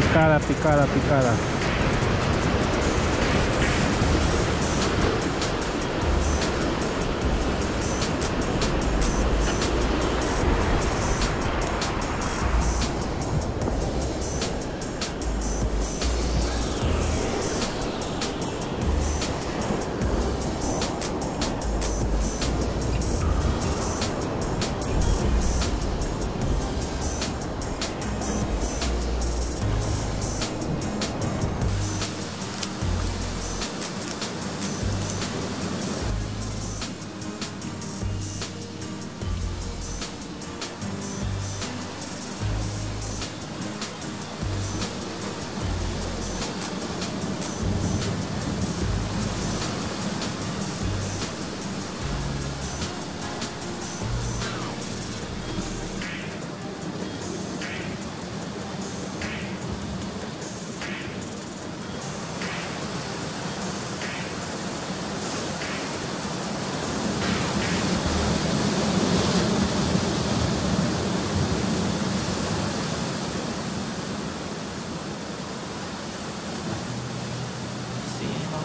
Picada, picada, picada.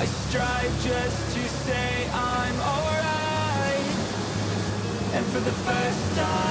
I strive just to say I'm alright. And for the first time